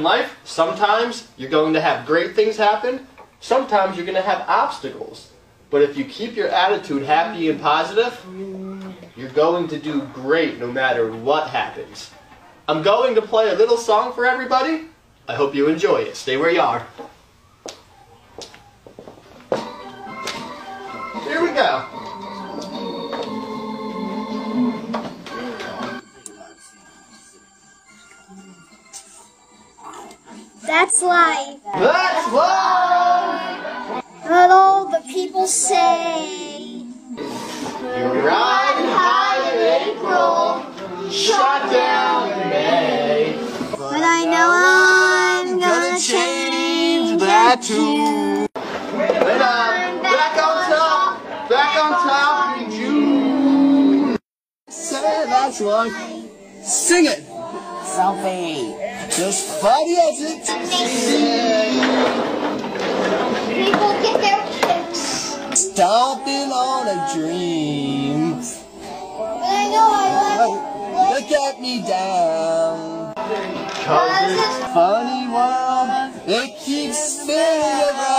In life, sometimes you're going to have great things happen, sometimes you're going to have obstacles. But if you keep your attitude happy and positive, you're going to do great no matter what happens. I'm going to play a little song for everybody. I hope you enjoy it. Stay where you are. Here we go. That's life. That's life! What all the people say. You're riding high in April, shut down in May. But I know I'm gonna change that too. When I'm back on top, back on top in June. Say that's life. Sing it! Selfie. Just funny as it People get their kicks. Stomping on a dream. But I know I like Look at me down. Cause it's funny world, it keeps spinning around.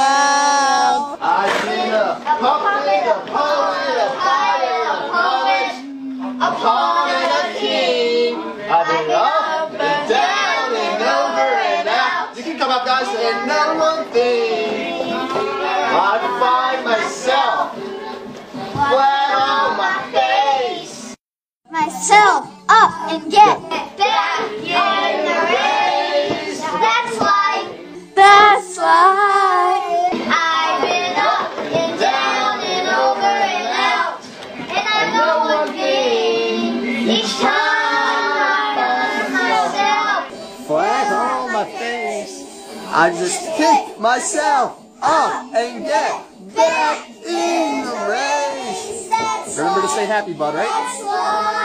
You can come up, guys, and know one thing. I find myself flat on my face. myself up and get back in the race. That's life. That's life. I've been up and down and over and out. And I know one thing. Each time my face. I just pick myself up and get back in the race. Remember to say happy, bud, right?